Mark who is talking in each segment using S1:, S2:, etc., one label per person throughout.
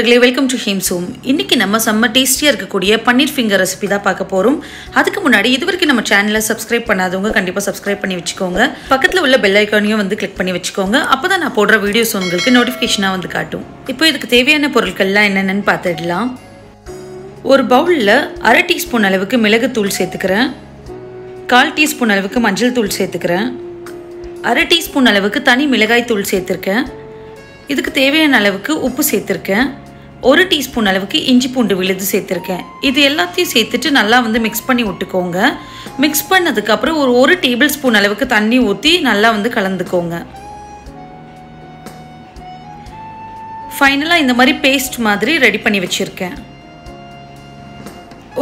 S1: நண்பர்களே welcome to heme Som இன்றைக்கி நம்ம செம்ம டேஸ்டியாக இருக்கக்கூடிய பன்னீர் ஃபிங்கர் ரெசிபி தான் பார்க்க போகிறோம் அதுக்கு முன்னாடி இது வரைக்கும் நம்ம சேனலை சப்ஸ்கிரைப் பண்ணாதவங்க கண்டிப்பாக சப்ஸ்கிரைப் பண்ணி வச்சுக்கோங்க. பக்கத்தில் உள்ள பெல் ஐக்கானையும் வந்து கிளிக் பண்ணி வச்சுக்கோங்க. அப்போ தான் நான் போடுற வீடியோஸ் உங்களுக்கு நோட்டிஃபிகேஷனாக வந்து காட்டும். இப்போ இதுக்கு தேவையான பொருட்கள்லாம் என்னென்னு பார்த்துடலாம். ஒரு பவுலில் அரை டீஸ்பூன் அளவுக்கு மிளகுத்தூள் சேர்த்துக்கிறேன். கால் டீஸ்பூன் அளவுக்கு மஞ்சள் தூள் சேர்த்துக்கிறேன். அரை டீஸ்பூன் அளவுக்கு தனி மிளகாய் தூள் சேர்த்துருக்கேன். இதுக்கு தேவையான அளவுக்கு உப்பு சேர்த்துருக்கேன். ஒரு டீஸ்பூன் அளவுக்கு இஞ்சி பூண்டு விழுது சேர்த்துருக்கேன். இது எல்லாத்தையும் சேர்த்துட்டு நல்லா வந்து மிக்ஸ் பண்ணி விட்டுக்கோங்க. மிக்ஸ் பண்ணதுக்கப்புறம் ஒரு ஒரு டேபிள் ஸ்பூன் அளவுக்கு தண்ணி ஊற்றி நல்லா வந்து கலந்துக்கோங்க. ஃபைனலாக இந்த மாதிரி பேஸ்ட் மாதிரி ரெடி பண்ணி வச்சுருக்கேன்.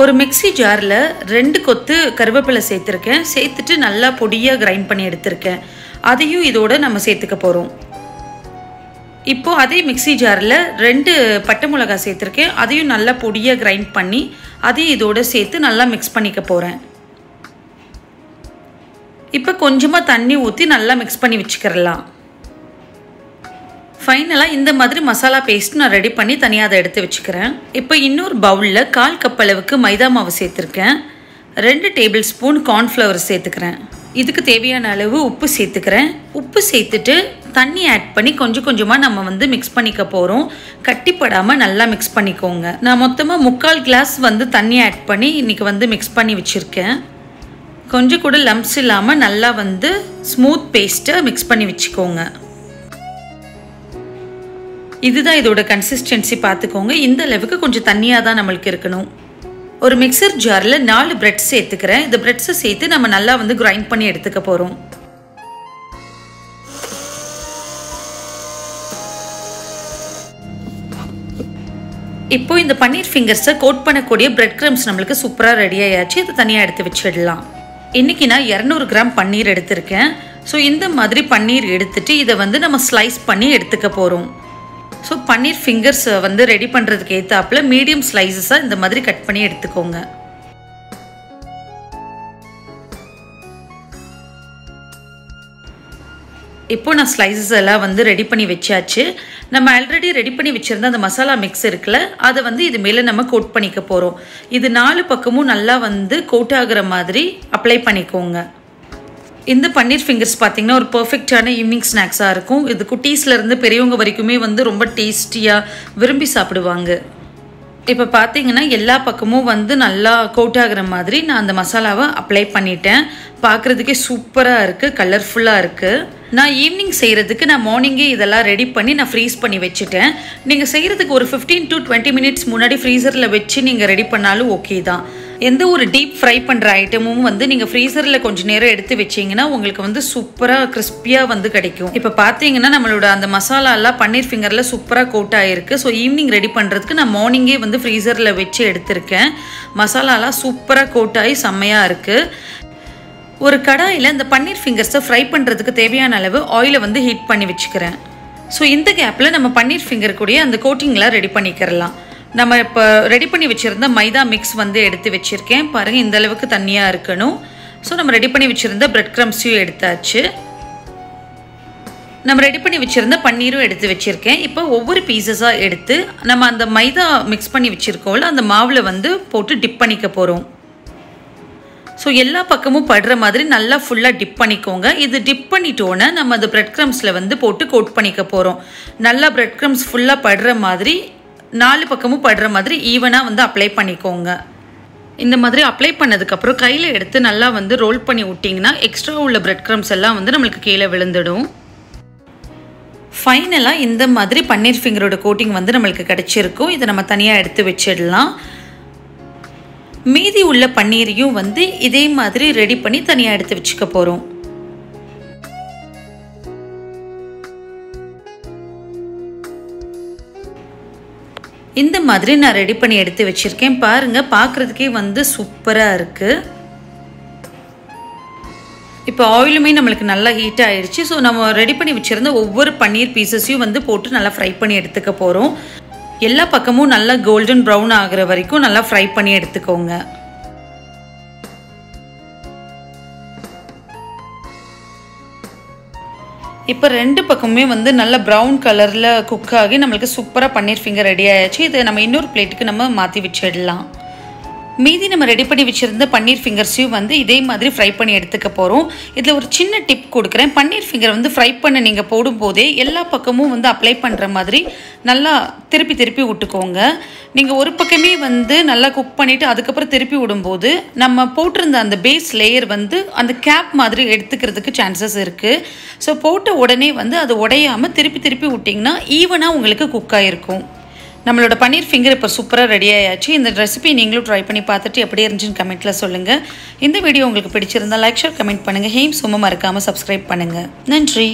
S1: ஒரு மிக்சி ஜாரில் ரெண்டு கொத்து கருவேப்பிலை சேர்த்துருக்கேன். சேர்த்துட்டு நல்லா பொடியாக கிரைண்ட் பண்ணி எடுத்திருக்கேன். அதையும் இதோட நம்ம சேர்த்துக்க போகிறோம் இப்போ அதே மிக்சி ஜாரில் ரெண்டு பட்டை மிளகாய் சேர்த்துருக்கேன். அதையும் நல்லா பொடியாக கிரைண்ட் பண்ணி அதையும் இதோட சேர்த்து நல்லா மிக்ஸ் பண்ணிக்க போகிறேன் இப்போ கொஞ்சமாக தண்ணி ஊற்றி நல்லா மிக்ஸ் பண்ணி வச்சுக்கிறலாம் ஃபைனலாக இந்த மாதிரி மசாலா பேஸ்ட் நான் ரெடி பண்ணி தனியாக அதை எடுத்து வச்சுக்கிறேன். இப்போ இன்னொரு பவுலில் கால் கப் அளவுக்கு மைதா மாவு சேர்த்துருக்கேன். ரெண்டு டேபிள் ஸ்பூன் கார்ன்ஃப்ளவர் சேர்த்துக்கிறேன். இதுக்கு தேவையான அளவு உப்பு சேர்த்துக்கிறேன். உப்பு சேர்த்துட்டு தண்ணி ஆட் பண்ணி கொஞ்சம் கொஞ்சமாக நம்ம வந்து மிக்ஸ் பண்ணிக்க போகிறோம் கட்டிப்படாமல் நல்லா மிக்ஸ் பண்ணிக்கோங்க. நான் மொத்தமாக முக்கால் கிளாஸ் வந்து தண்ணி ஆட் பண்ணி இன்றைக்கி வந்து மிக்ஸ் பண்ணி வச்சுருக்கேன். கொஞ்சம் கூட லம்ஸ் இல்லாமல் நல்லா வந்து ஸ்மூத் பேஸ்ட்டை மிக்ஸ் பண்ணி வச்சுக்கோங்க. இதுதான் இதோட கன்சிஸ்டன்சி பார்த்துக்கோங்க இந்த அளவுக்கு கொஞ்சம் தண்ணியாக தான் நம்மளுக்கு இருக்கணும். ஒரு மிக்சர் ஜாரில் நாலு பிரெட் சேர்த்துக்கிறேன். இந்த பிரெட்ஸை சேர்த்து நம்ம நல்லா வந்து கிரைண்ட் பண்ணி எடுத்துக்க போகிறோம் இப்போ இந்த பன்னீர் ஃபிங்கர்ஸை கோட் பண்ணக்கூடிய பிரெட் கிரம்ஸ் நம்மளுக்கு சூப்பராக ரெடி ஆயாச்சு. இதை தனியாக எடுத்து வச்சிடலாம். இன்றைக்கி நான் இரநூறு கிராம் பன்னீர் எடுத்திருக்கேன். ஸோ இந்த மாதிரி பன்னீர் எடுத்துட்டு இதை வந்து நம்ம ஸ்லைஸ் பண்ணி எடுத்துக்க போகிறோம் ஸோ பன்னீர் ஃபிங்கர்ஸ் வந்து ரெடி பண்ணுறதுக்கு ஏற்றாப்புல மீடியம் ஸ்லைசஸாக இந்த மாதிரி கட் பண்ணி எடுத்துக்கோங்க. இப்போ நான் ஸ்லைசஸ் எல்லாம் வந்து ரெடி பண்ணி வச்சாச்சு. நம்ம ஆல்ரெடி ரெடி பண்ணி வச்சுருந்த அந்த மசாலா மிக்ஸ் இருக்குல்ல அதை வந்து இது மேலே நம்ம கோட் பண்ணிக்க போகிறோம் இது நாலு பக்கமும் நல்லா வந்து கோட் ஆகிற மாதிரி அப்ளை பண்ணிக்கோங்க. இந்த பன்னீர் ஃபிங்கர்ஸ் பார்த்தீங்கன்னா ஒரு பர்ஃபெக்டான ஈவினிங் ஸ்நாக்ஸாக இருக்கும். இது குட்டீஸ்லேருந்து பெரியவங்க வரைக்குமே வந்து ரொம்ப டேஸ்டியாக விரும்பி சாப்பிடுவாங்க. இப்போ பார்த்தீங்கன்னா எல்லா பக்கமும் வந்து நல்லா கோட் ஆகிற மாதிரி நான் அந்த மசாலாவை அப்ளை பண்ணிட்டேன். பார்க்குறதுக்கே சூப்பராக இருக்குது கலர்ஃபுல்லாக இருக்குது நான் ஈவினிங் செய்கிறதுக்கு நான் மார்னிங்கே இதெல்லாம் ரெடி பண்ணி நான் ஃப்ரீஸ் பண்ணி வச்சுட்டேன். நீங்கள் செய்கிறதுக்கு ஒரு ஃபிஃப்டீன் டு டுவெண்ட்டி மினிட்ஸ் முன்னாடி ஃப்ரீசரில் வச்சு நீங்கள் ரெடி பண்ணாலும் ஓகே தான். எந்த ஒரு டீப் ஃப்ரை பண்ணுற ஐட்டமும் வந்து நீங்கள் ஃப்ரீசரில் கொஞ்சம் நேரம் எடுத்து வச்சிங்கன்னா உங்களுக்கு வந்து சூப்பராக கிறிஸ்பியாக வந்து கிடைக்கும். இப்போ பார்த்தீங்கன்னா நம்மளோட அந்த மசாலாலாம் பன்னீர் ஃபிங்கரில் சூப்பராக கோட் ஆகிருக்கு ஸோ ஈவினிங் ரெடி பண்ணுறதுக்கு நான் மார்னிங்கே வந்து ஃப்ரீசரில் வச்சு எடுத்திருக்கேன். மசாலாலாம் சூப்பராக கோட் ஆகி செம்மையாக இருக்குது ஒரு கடாயில் இந்த பன்னீர் ஃபிங்கர்ஸை ஃப்ரை பண்ணுறதுக்கு தேவையான அளவு ஆயிலை வந்து ஹீட் பண்ணி வச்சுக்கிறேன். ஸோ இந்த கேப்பில் நம்ம பன்னீர் ஃபிங்கர் கூடிய அந்த கோட்டிங்லாம் ரெடி பண்ணிக்கிறலாம். நம்ம இப்போ ரெடி பண்ணி வச்சுருந்த மைதா மிக்ஸ் வந்து எடுத்து வச்சுருக்கேன். பாருங்கள் இந்த அளவுக்கு தண்ணியாக இருக்கணும். ஸோ நம்ம ரெடி பண்ணி வச்சுருந்த பிரெட் க்ரம்ஸையும் எடுத்தாச்சு. நம்ம ரெடி பண்ணி வச்சுருந்த பன்னீரும் எடுத்து வச்சுருக்கேன். இப்போ ஒவ்வொரு பீசஸாக எடுத்து நம்ம அந்த மைதா மிக்ஸ் பண்ணி வச்சுருக்கோம்ல அந்த மாவில் வந்து போட்டு டிப் பண்ணிக்க போகிறோம் ஸோ எல்லா பக்கமும் படுற மாதிரி நல்லா ஃபுல்லாக டிப் பண்ணிக்கோங்க. இது டிப் பண்ணிட்டோன்னே நம்ம அந்த ப்ரெட் க்ரம்ஸில் வந்து போட்டு கோட் பண்ணிக்க போகிறோம் நல்லா ப்ரெட் க்ரம்ஸ் ஃபுல்லாக படுற மாதிரி நாலு பக்கமும் படுற மாதிரி ஈவனாக வந்து அப்ளை பண்ணிக்கோங்க. இந்த மாதிரி அப்ளை பண்ணதுக்கப்புறம் கையில் எடுத்து நல்லா வந்து ரோல் பண்ணி விட்டிங்கன்னா எக்ஸ்ட்ரா உள்ள ப்ரெட் க்ரம்ஸ் எல்லாம் வந்து நம்மளுக்கு கீழே விழுந்துடும். ஃபைனலாக இந்த மாதிரி பன்னீர் ஃபிங்கரோட கோட்டிங் வந்து நம்மளுக்கு கிடச்சிருக்கும். இதை நம்ம தனியாக எடுத்து வச்சிடலாம். மீதி உள்ள பன்னீரையும் வந்து இதே மாதிரி ரெடி பண்ணி தனியாக எடுத்து வச்சுக்க போகிறோம் இந்த மாதிரி நான் ரெடி பண்ணி எடுத்து வச்சுருக்கேன். பாருங்கள் பார்க்குறதுக்கே வந்து சூப்பராக இருக்குது இப்போ ஆயிலுமே நம்மளுக்கு நல்லா ஹீட் ஆகிடுச்சு ஸோ நம்ம ரெடி பண்ணி வச்சுருந்த ஒவ்வொரு பன்னீர் பீசஸையும் வந்து போட்டு நல்லா ஃப்ரை பண்ணி எடுத்துக்க போகிறோம் எல்லா பக்கமும் நல்லா கோல்டன் ப்ரௌன் ஆகிற வரைக்கும் நல்லா ஃப்ரை பண்ணி எடுத்துக்கோங்க. இப்போ ரெண்டு பக்கமுமே வந்து நல்ல ப்ரௌன் கலரில் குக் ஆகி நம்மளுக்கு சூப்பராக பன்னீர் ஃபிங்கர் ரெடி ஆயாச்சு. இதை நம்ம இன்னொரு பிளேட்டுக்கு நம்ம மாற்றி வச்சிடலாம். மீதி நம்ம ரெடி பண்ணி வச்சுருந்த பன்னீர் ஃபிங்கர்ஸையும் வந்து இதே மாதிரி ஃப்ரை பண்ணி எடுத்துக்க போகிறோம் இதில் ஒரு சின்ன டிப் கொடுக்குறேன். பன்னீர் ஃபிங்கர் வந்து ஃப்ரை பண்ண நீங்கள் போடும்போதே எல்லா பக்கமும் வந்து அப்ளை பண்ணுற மாதிரி நல்லா திருப்பி திருப்பி விட்டுக்கோங்க. நீங்கள் ஒரு பக்கமே வந்து நல்லா குக் பண்ணிவிட்டு அதுக்கப்புறம் திருப்பி விடும்போது நம்ம போட்டிருந்த அந்த பேஸ் லேயர் வந்து அந்த கேப் மாதிரி எடுத்துக்கிறதுக்கு சான்சஸ் இருக்குது ஸோ போட்ட உடனே வந்து அது உடையாமல் திருப்பி திருப்பி விட்டிங்கன்னா ஈவனாக உங்களுக்கு குக் ஆகிருக்கும் நம்மளோட பன்னீர் ஃபிங்கர் இப்போ சூப்பராக ரெடி ஆயாச்சு. இந்த ரெசிபி நீங்களும் ட்ரை பண்ணி பார்த்துட்டு எப்படி இருந்துச்சுன்னு கமெண்ட்டில் சொல்லுங்கள் இந்த வீடியோ உங்களுக்கு பிடிச்சிருந்தா லைக் ஷேர் கமெண்ட் பண்ணுங்கள் ஹெய்ம் சும்மா மறக்காமல் சப்ஸ்கிரைப் பண்ணுங்கள் நன்றி.